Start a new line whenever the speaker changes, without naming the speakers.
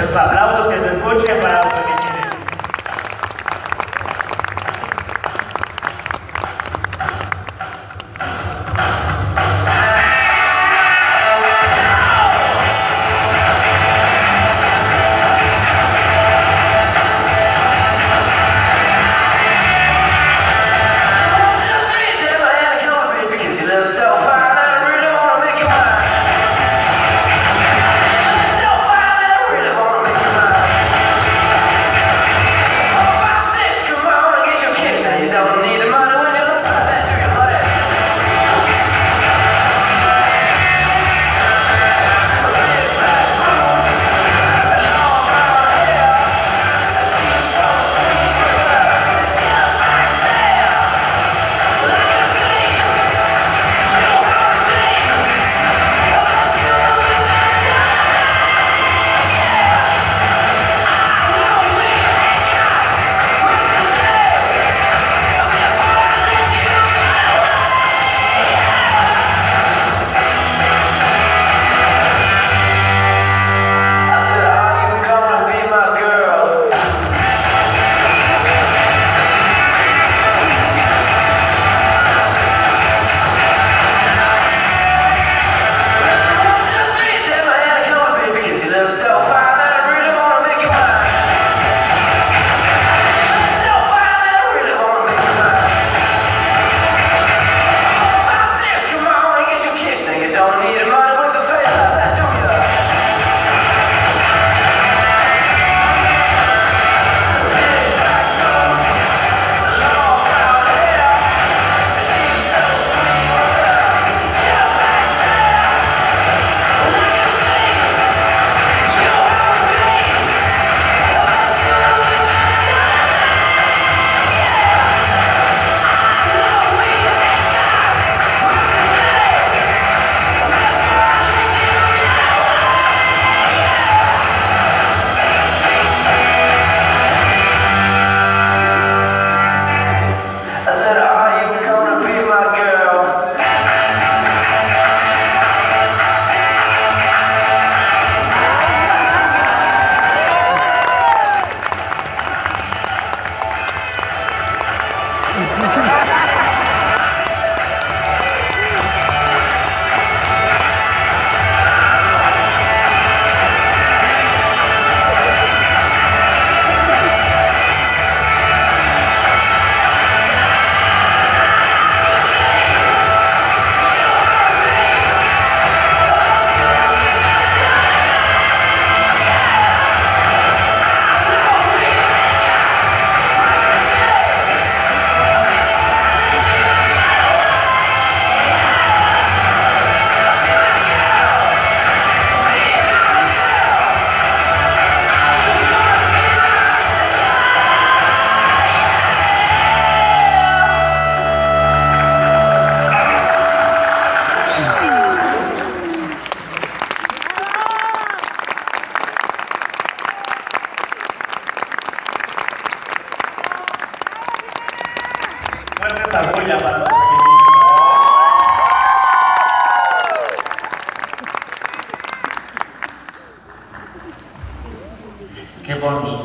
Esos aplausos que se escuchen para los Qué bonito.